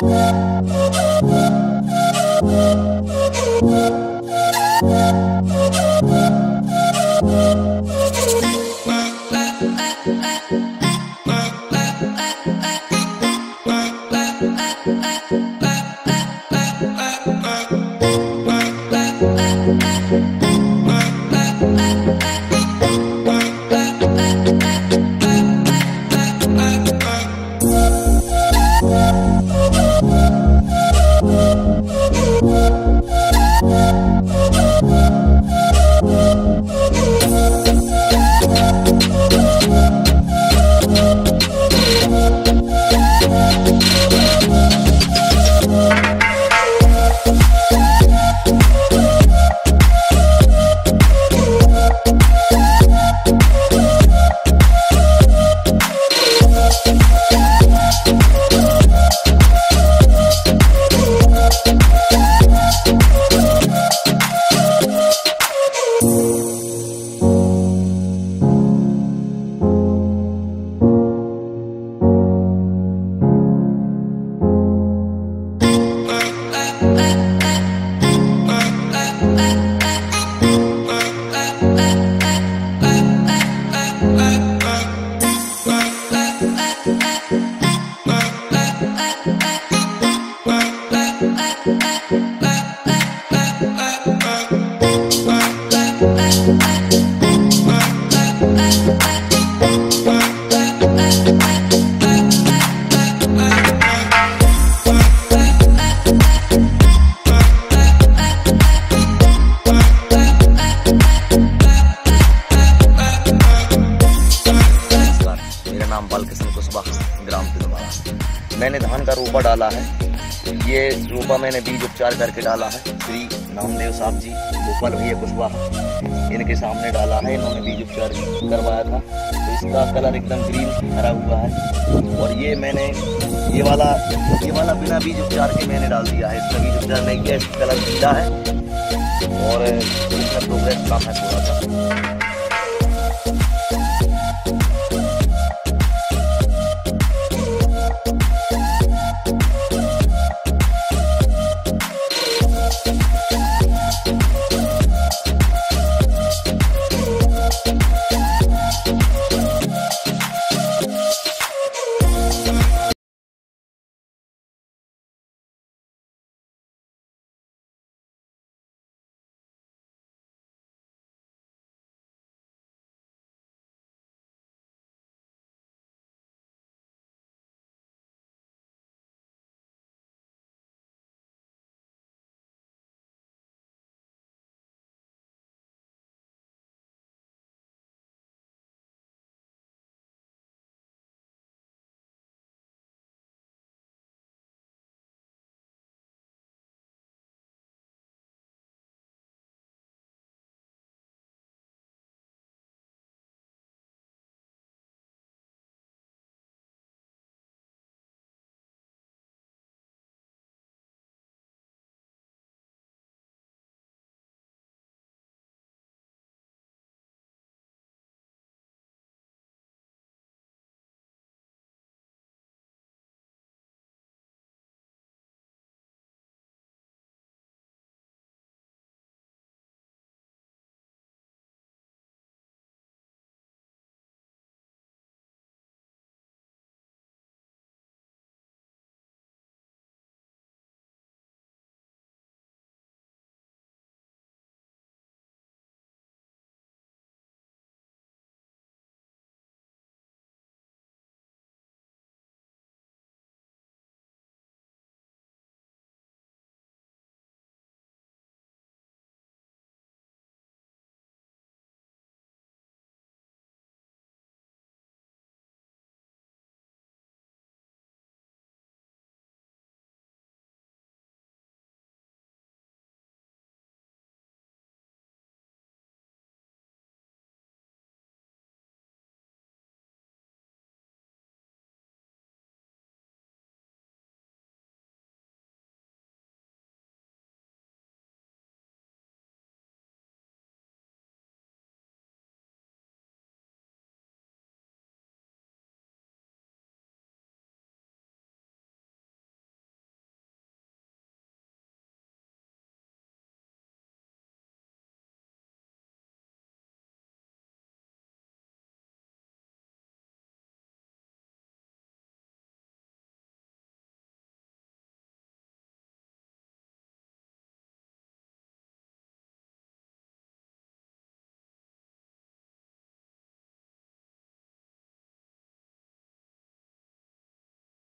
oh नाम ग्राम मैंने धान का रोपा डाला है। ये रोपा मैंने बीज उपचार करके डाला है। श्री नामदेव साहब जी, गोपाल भैया कुशवाहा, इनके सामने डाला है। इन्होंने बीज उपचार करवाया था। इसका कलर एकदम ग्रीन हरा हुआ है। और ये मैंने, ये वाला ये वाला बिना बीज उपचार के मैंने डाल दिया है। इसका बीज उपचार नहीं किया, इसका कलर सीधा है। और इसका प्रोग्रेस कम है थोड़ा सा।